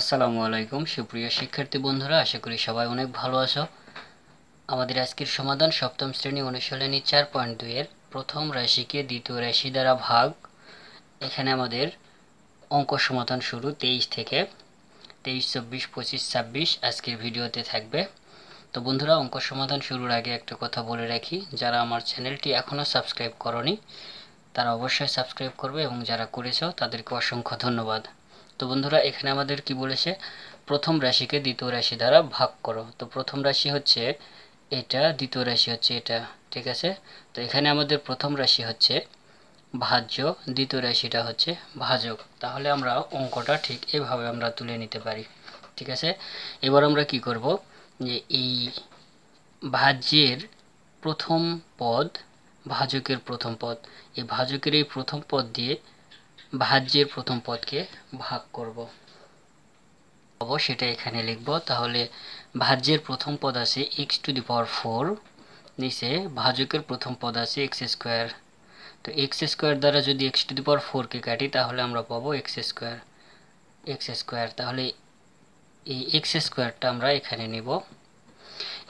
আসসালামু আলাইকুম। সুপ্রিয় শিক্ষার্থী বন্ধুরা, আশা করি সবাই অনেক ভালো আছো। আমাদের আজকের সমাধান সপ্তম শ্রেণি অনুশীলনী চার পয়েন্ট দুইয়ের প্রথম রাশিকে দ্বিতীয় রাশি দ্বারা ভাগ। এখানে আমাদের অঙ্ক সমাধান শুরু তেইশ থেকে তেইশ, চব্বিশ, পঁচিশ, ছাব্বিশ আজকের ভিডিওতে থাকবে। তো বন্ধুরা, অঙ্ক সমাধান শুরুর আগে একটা কথা বলে রাখি, যারা আমার চ্যানেলটি এখনও সাবস্ক্রাইব করনি, তারা অবশ্যই সাবস্ক্রাইব করবে এবং যারা করেছ তাদেরকে অসংখ্য ধন্যবাদ। তো বন্ধুরা, এখানে আমাদের কি বলেছে? প্রথম রাশিকে দ্বিতীয় রাশি দ্বারা ভাগ করো। তো প্রথম রাশি হচ্ছে এটা, দ্বিতীয় রাশি হচ্ছে এটা, ঠিক আছে? তো এখানে আমাদের প্রথম রাশি হচ্ছে ভাজ্য, দ্বিতীয় রাশিটা হচ্ছে ভাজক। তাহলে আমরা অঙ্কটা ঠিক এভাবে আমরা তুলে নিতে পারি, ঠিক আছে? এবার আমরা কি করব? যে এই ভাজ্যের প্রথম পদ, ভাজকের প্রথম পদ। এই ভাজকের এই প্রথম পদ দিয়ে ভাজ্যের প্রথম পদকে ভাগ করব। সেটা এখানে লিখব। তাহলে ভাজ্যের প্রথম পদ আছে x to the power four নিচে ভাজকের প্রথম পদ আছে এক্স স্কোয়ার তো এক্স স্কোয়ার দ্বারা যদি এক্স টু দি পাওয়ার ফোরকে কাটি, তাহলে আমরা পাবো এক্স স্কোয়ার এক্স স্কোয়ার তাহলে এই এক্স স্কোয়ারটা আমরা এখানে নিব।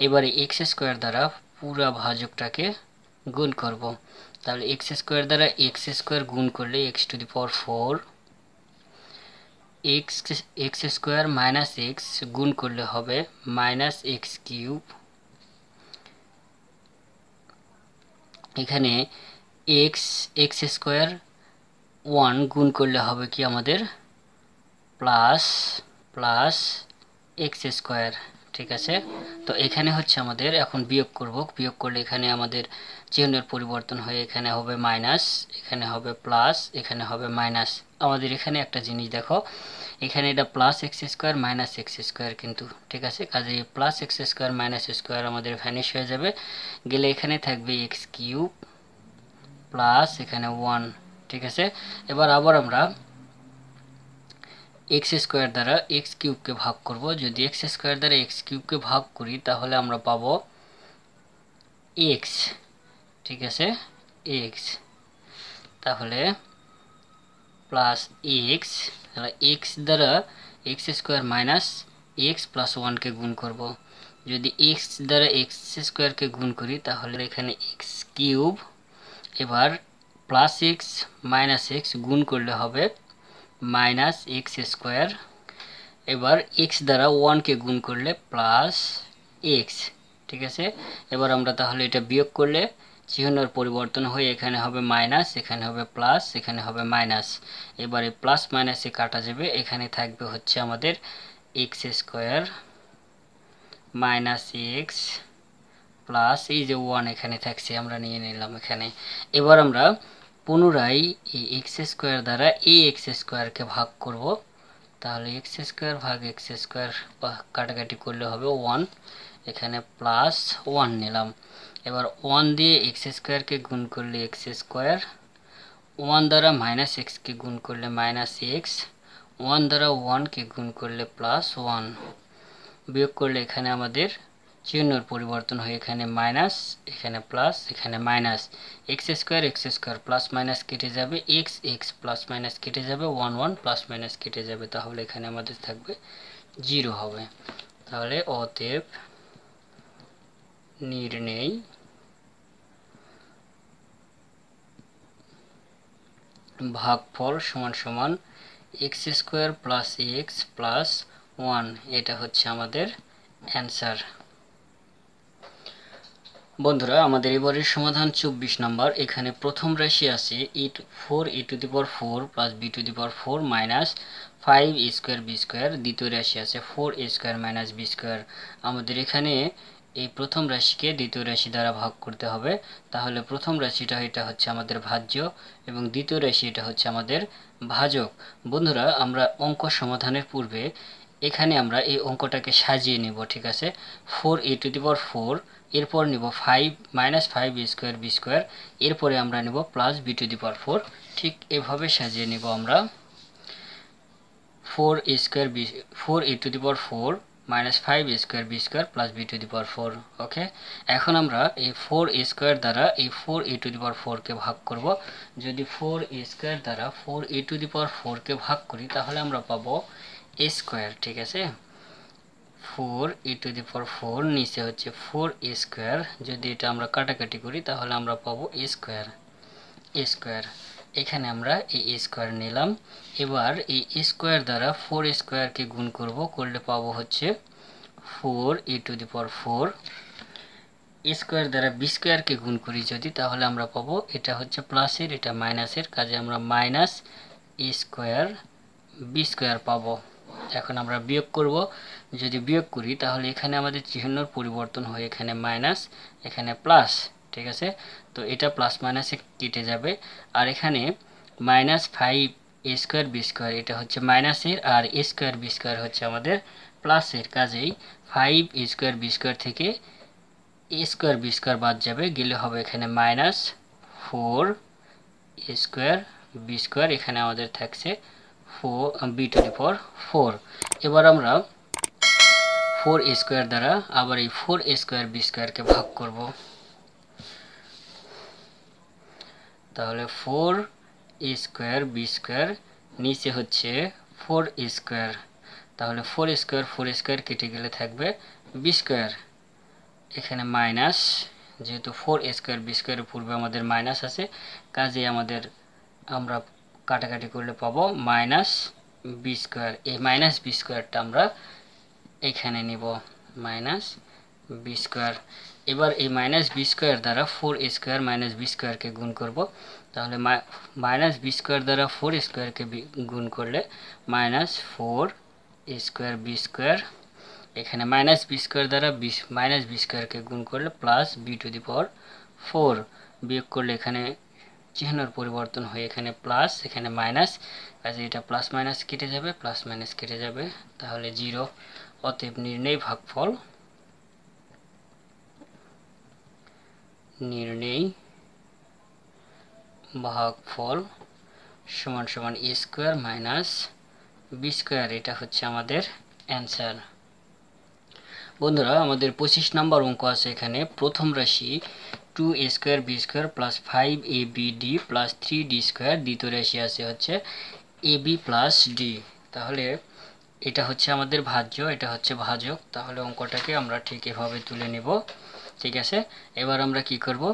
এবারে এক্স স্কোয়ার দ্বারা পুরা ভাজকটাকে গুণ করব। তাহলে এক্স স্কোয়ার দ্বারা এক্স স্কোয়ার গুণ করলে x to the power four x x square minus x গুণ করলে হবে মাইনাস এক্স কিউব এখানে এক্স এক্স স্কোয়ার ওয়ান গুণ করলে হবে কি আমাদের? প্লাস প্লাস এক্স স্কোয়ার ঠিক আছে? তো এখানে হচ্ছে আমাদের এখন বিয়োগ করব। বিয়োগ করলে এখানে আমাদের চিহ্নের পরিবর্তন হয়ে এখানে হবে মাইনাস এখানে হবে প্লাস এখানে হবে মাইনাস আমাদের এখানে একটা জিনিস দেখো, এখানে এটা plus x square minus x square কিন্তু, ঠিক আছে? কাজে plus x square minus square আমাদের ভ্যানিশ হয়ে যাবে। গেলে এখানে থাকবে এক্স কিউব প্লাস এখানে ওয়ান ঠিক আছে? এবার আবার আমরা এক্স স্কোয়ার দ্বারা এক্স কিউবকে ভাগ করব। যদি এক্স স্কোয়ার দ্বারা এক্স কিউবকে ভাগ করি, তাহলে আমরা পাবো এক্স ঠিক আছে? এক্স তাহলে প্লাস এক্স তাহলে এক্স দ্বারা x square minus x plus ওয়ানকে গুণ করব। যদি এক্স দ্বারা এক্স স্কোয়ারকে গুণ করি, তাহলে এখানে এক্স কিউব এবার প্লাস এক্স মাইনাস এক্স গুণ করলে হবে মাইনাস এক্স স্কোয়ার এবার এক্স দ্বারা ওয়ানকে গুণ করলে প্লাস এক্স ঠিক আছে? এবার আমরা তাহলে এটা বিয়োগ করলে চিহ্নর পরিবর্তন হয়ে এখানে হবে মাইনাস এখানে হবে প্লাস এখানে হবে মাইনাস এবারে প্লাস মাইনাসে কাটা যাবে, এখানে থাকবে হচ্ছে আমাদের x square minus x plus এই যে ওয়ান এখানে থাকছে, আমরা নিয়ে নিলাম এখানে। এবার আমরা পুনরায় এই এক্স স্কোয়ার দ্বারা এই এক্স স্কোয়ারকে ভাগ করব। তাহলে এক্স স্কোয়ার ভাগ এক্স স্কোয়ার কাটাকাটি করলে হবে ওয়ান এখানে প্লাস ওয়ান নিলাম। এবার ওয়ান দিয়ে এক্স স্কোয়ারকে গুণ করলে এক্স স্কোয়ার। ওয়ান দ্বারা মাইনাস এক্সকে গুণ করলে মাইনাস এক্স ওয়ান দ্বারা ওয়ানকে গুণ করলে প্লাস ওয়ান বিয়োগ করলে এখানে আমাদের চিহ্নর পরিবর্তন হয়ে এখানে মাইনাস এখানে প্লাস এখানে minus x square x square plus minus কেটে যাবে এক্স এক্স প্লাস মাইনাস কেটে যাবে ওয়ান ওয়ান প্লাস মাইনাস কেটে যাবে। তাহলে এখানে আমাদের থাকবে জিরো হবে। তাহলে অতএব নির্ণয় ভাগফল সমান সমান x square plus x plus one এটা হচ্ছে আমাদের অ্যান্সার বন্ধুরা, আমাদের এবারের সমাধান চব্বিশ নম্বর। এখানে প্রথম রাশি আছে e four e to the power four plus b to the power four minus five square b square দ্বিতীয় রাশি আছে four square minus b square আমাদের এখানে এই প্রথম রাশিকে দ্বিতীয় রাশি দ্বারা ভাগ করতে হবে। তাহলে প্রথম রাশিটা এটা হচ্ছে আমাদের ভাজ্য এবং দ্বিতীয় রাশি এটা হচ্ছে আমাদের ভাজক। বন্ধুরা, আমরা অঙ্ক সমাধানের পূর্বে এখানে আমরা এই অঙ্কটাকে সাজিয়ে নিব, ঠিক আছে? Four a to the power four এরপর নিব five minus five square b square এরপরে আমরা নিব plus b to the power four ঠিক এভাবে সাজিয়ে নিব আমরা। Four a square b four a to the power four minus five a square b square plus b to the power four okay এখন আমরা এই ফোর এ স্কোয়ার দ্বারা এই four A to the power ফোরকে ভাগ করব। যদি ফোর এ square দ্বারা four a to the power ফোরকে ভাগ করি, তাহলে আমরা পাবো স্কোয়ার, ঠিক আছে? Four e to the power four নিচে হচ্ছে ফোর স্কোয়ার যদি এটা আমরা কাটাকাটি করি, তাহলে আমরা পাবো স্কোয়ার স্কোয়ার এখানে আমরা এই স্কোয়ার নিলাম। এবার এই স্কোয়ার দ্বারা ফোর স্কোয়ারকে গুণ করব, করলে পাবো হচ্ছে four e to the power four square দ্বারা বি স্কোয়ারকে গুণ করি যদি, তাহলে আমরা পাবো এটা হচ্ছে প্লাসের এটা মাইনাসের কাজে আমরা মাইনাস স্কোয়ার বি স্কোয়ার পাবো। এখন আমরা বিয়োগ করব। যদি বিয়োগ করি, তাহলে এখানে আমাদের চিহ্নর পরিবর্তন হয়ে। এখানে মাইনাস এখানে প্লাস ঠিক আছে? তো এটা প্লাস মাইনাসে কেটে যাবে। আর এখানে minus five a square b square এটা হচ্ছে মাইনাসের আর এ স্কোয়ার বি স্কোয়ার হচ্ছে আমাদের প্লাসের কাজেই five a square b square থেকে এ স্কোয়ার বি স্কোয়ার বাদ যাবে। গেলে হবে এখানে minus four square b square এখানে আমাদের থাকছে four b to the four four এবার আমরা ফোর এ স্কোয়ার দ্বারা আবার এই ফোর এ স্কোয়ার বি স্কোয়ারকে ভাগ করব। তাহলে four a square b square নিচে হচ্ছে ফোর এ স্কোয়ার তাহলে ফোর স্কোয়ার ফোর স্কোয়ার কেটে গেলে থাকবে বি স্কোয়ার এখানে মাইনাস যেহেতু ফোর স্কোয়ার বি স্কোয়ারের পূর্বে আমাদের মাইনাস আছে কাজে আমাদের আমরা কাটাকাটি করলে পাবো মাইনাস বি স্কোয়ার এই মাইনাস বি স্কোয়ারটা আমরা এখানে নিব মাইনাস বি স্কোয়ার এবার এই মাইনাস বি স্কোয়ার দ্বারা ফোর স্কোয়ার মাইনাস বি স্কোয়ারকে গুণ করব। তাহলে মাইনাস বি স্কোয়ার দ্বারা ফোর স্কোয়ারকে গুণ করলে minus four square b square এখানে মাইনাস বি স্কোয়ার দ্বারা বিশ মাইনাস বি স্কোয়ারকে গুণ করলে plus b to the power four বিয়োগ করলে এখানে চিহ্নর পরিবর্তন হয়ে এখানে প্লাস এখানে মাইনাস কাজে এটা প্লাস মাইনাস কেটে যাবে প্লাস মাইনাস কেটে যাবে, তাহলে জিরো অতএব নির্ণয় ভাগফল নির্ণয় ভাগফল সমান সমান a square minus b square এটা হচ্ছে আমাদের অ্যান্সার বন্ধুরা, আমাদের পঁচিশ নাম্বার অঙ্ক আছে এখানে। প্রথম রাশি two a square b square plus five a b d plus three d square দ্বিতীয় রাশি আছে হচ্ছে এ বি প্লাস ডি তাহলে এটা হচ্ছে আমাদের ভাজ্য, এটা হচ্ছে ভাজক। তাহলে অঙ্কটাকে আমরা ঠিক এভাবে তুলে নেব। ঠিক আছে? এবার আমরা কি করব?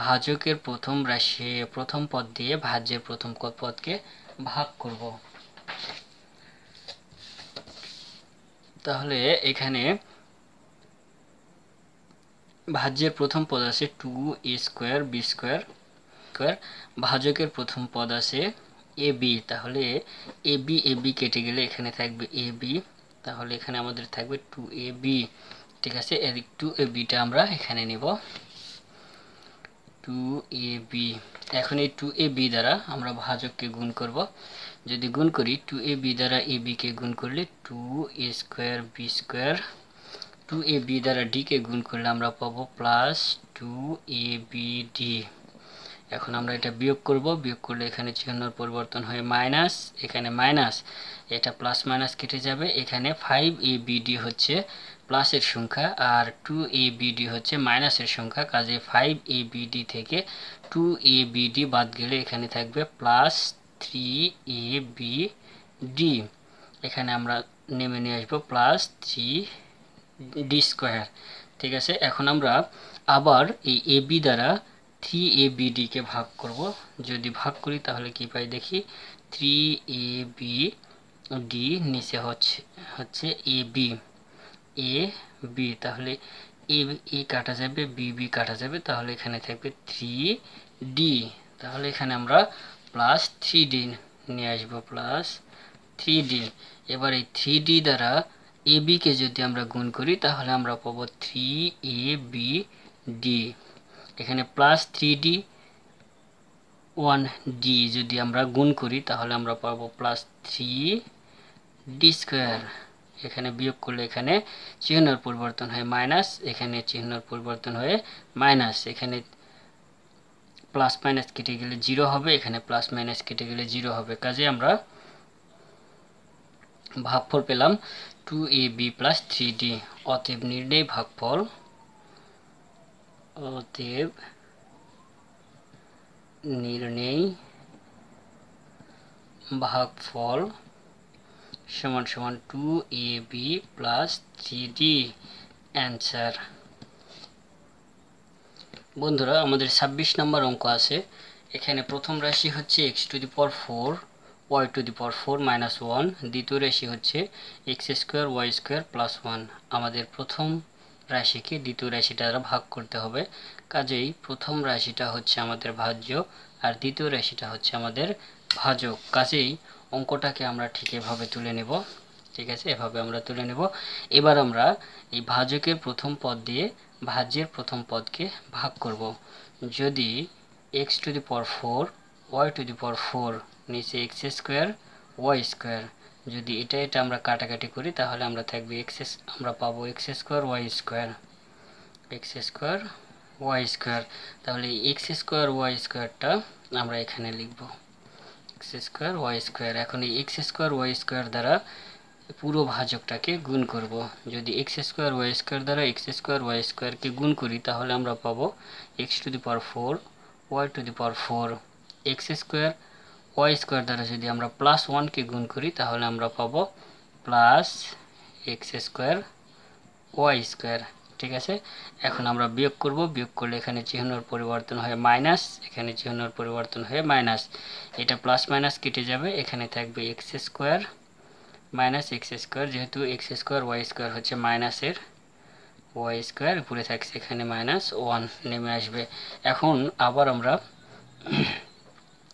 ভাজকের প্রথম রাশি প্রথম পদ দিয়ে ভাজ্যের প্রথম পদকে ভাগ করব। তাহলে এখানে ভাজ্যের প্রথম পদ আছে two a square, b square square. ভাজকের প্রথম পদ আছে এ বি। তাহলে এ বি এ বি কেটে গেলে এখানে থাকবে এ বি। তাহলে এখানে আমাদের থাকবে টু এ বি। ঠিক আছে এর টু এ বিটা আমরা এখানে নেব। Two a b. এখন এই টু এ বি দ্বারা আমরা ভাজককে গুণ করব। যদি গুণ করি, টু এ বি দ্বারা এ বিকে গুণ করলে two a square, b square two a b দ্বারা ডিকে গুণ করলে আমরা পাবো plus two a b d এখন আমরা এটা বিয়োগ করব, বিয়োগ করলে এখানে চিহ্নর পরিবর্তন হয়ে মাইনাস এখানে মাইনাস এটা প্লাস মাইনাস কেটে যাবে, এখানে ফাইভ এ বিডি হচ্ছে প্লাসের সংখ্যা, আর টু এ বিডি হচ্ছে মাইনাসের সংখ্যা, কাজে ফাইভ এ থেকে টু এ বাদ গেলে এখানে থাকবে plus three a b d এখানে আমরা নেমে নিয়ে আসব প্লাস থ্রি ডি স্কোয়ার ঠিক আছে? এখন আমরা আবার এই এ বি দ্বারা থ্রি এ বিডিকে ভাগ করব। যদি ভাগ করি তাহলে কি পাই দেখি? থ্রি এ বি ডি নিচে হচ্ছে হচ্ছে এ বি এ বি তাহলে এ এ কাটা যাবে বি বি কাটা যাবে, তাহলে এখানে থাকবে থ্রি ডি তাহলে এখানে আমরা প্লাস থ্রি ডি নিয়ে আসব প্লাস থ্রি ডি এবার এই থ্রি ডি দ্বারা এ বিকে যদি আমরা গুণ করি, তাহলে আমরা পাবো থ্রি এ বি ডি এখানে plus three d one d যদি আমরা গুণ করি, তাহলে আমরা পাবো প্লাস থ্রি ডি স্কোয়ার এখানে বিয়োগ করলে এখানে চিহ্নর পরিবর্তন হয় মাইনাস এখানে চিহ্নর পরিবর্তন হয়ে মাইনাস এখানে প্লাস মাইনাস কেটে গেলে জিরো হবে, এখানে প্লাস মাইনাস কেটে গেলে জিরো হবে। কাজে আমরা ভাগফল পেলাম two a b plus three d অতএব নির্ণয় ভাগফল অতএব নির্ণয় ভাগফল সমান সমান two a b plus three d answer বন্ধুরা, আমাদের ছাব্বিশ নম্বর অঙ্ক আছে। এখানে প্রথম রাশি হচ্ছে x to the power four y to the power four minus one দ্বিতীয় রাশি হচ্ছে x square y square plus one আমাদের প্রথম রাশিকে দ্বিতীয় রাশিটা দ্বারা ভাগ করতে হবে। কাজেই প্রথম রাশিটা হচ্ছে আমাদের ভাজ্য আর দ্বিতীয় রাশিটা হচ্ছে আমাদের ভাজক। কাজেই অঙ্কটাকে আমরা ঠিক এভাবে তুলে নেব। ঠিক আছে, এভাবে আমরা তুলে নেব। এবার আমরা এই ভাজকের প্রথম পদ দিয়ে ভাজ্যের প্রথম পদকে ভাগ করব। যদি x to the power four y to the power four নিচে এক্স স্কোয়ার ওয়াই স্কোয়ার যদি এটা এটা আমরা কাটাকাটি করি, তাহলে আমরা থাকবে এক্স আমরা পাবো x square y square x square y square তাহলে এক্স স্কোয়ার ওয়াই স্কোয়ারটা আমরা এখানে লিখব। এক্স স্কোয়ার ওয়াই স্কোয়ার এখন এই এক্স স্কোয়ার ওয়াই স্কোয়ার দ্বারা পুরো ভাজকটাকে গুণ করব। যদি এক্স স্কোয়ার ওয়াই স্কোয়ার দ্বারা এক্স স্কোয়ার ওয়াই স্কোয়ারকে গুণ করি, তাহলে আমরা পাবো x to the power four y to the power four x square y square দ্বারা যদি আমরা প্লাস ওয়ানকে গুণ করি, তাহলে আমরা পাবো plus x square y square ঠিক আছে? এখন আমরা বিয়োগ করব, বিয়োগ করলে এখানে চিহ্নর পরিবর্তন হয়ে মাইনাস এখানে চিহ্নর পরিবর্তন হয়ে মাইনাস এটা প্লাস মাইনাস কেটে যাবে, এখানে থাকবে x square minus x square যেহেতু এক্স স্কোয়ার ওয়াই স্কোয়ার হচ্ছে মাইনাসের ওয়াই স্কোয়ার উপরে থাকছে এখানে মাইনাস ওয়ান নেমে আসবে। এখন আবার আমরা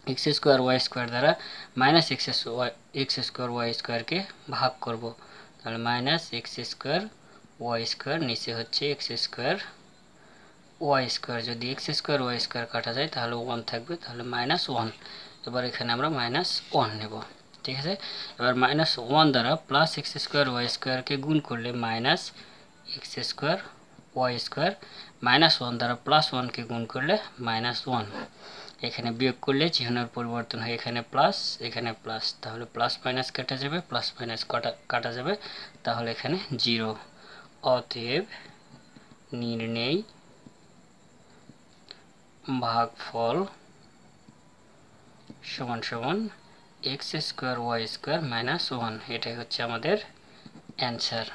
এক্স স্কোয়ার ওয়াই স্কোয়ার দ্বারা minus x y x square y স্কোয়ারকে ভাগ করব তাহলে minus x square y square নিচে হচ্ছে এক্স স্কোয়ার ওয়াই স্কোয়ার যদি এক্স স্কোয়ার ওয়াই স্কোয়ার কাটা যায় তাহলে ওয়ান থাকবে তাহলে মাইনাস ওয়ান এবার এখানে আমরা মাইনাস ওয়ান নেব ঠিক আছে এবার মাইনাস ওয়ান দ্বারা প্লাস এক্স স্কোয়ার ওয়াই স্কোয়ারকে গুণ করলে minus x square y square minus one দ্বারা প্লাস ওয়ানকে গুণ করলে মাইনাস ওয়ান এখানে বিয়োগ করলে চিহ্নের পরিবর্তন হয়। এখানে প্লাস এখানে প্লাস তাহলে প্লাস মাইনাস কাটা যাবে প্লাস মাইনাস কাটা কাটা যাবে। তাহলে এখানে জিরো অতএব নির্ণয় ভাগফল সমান সমান x square y square minus one এটাই হচ্ছে আমাদের অ্যান্সার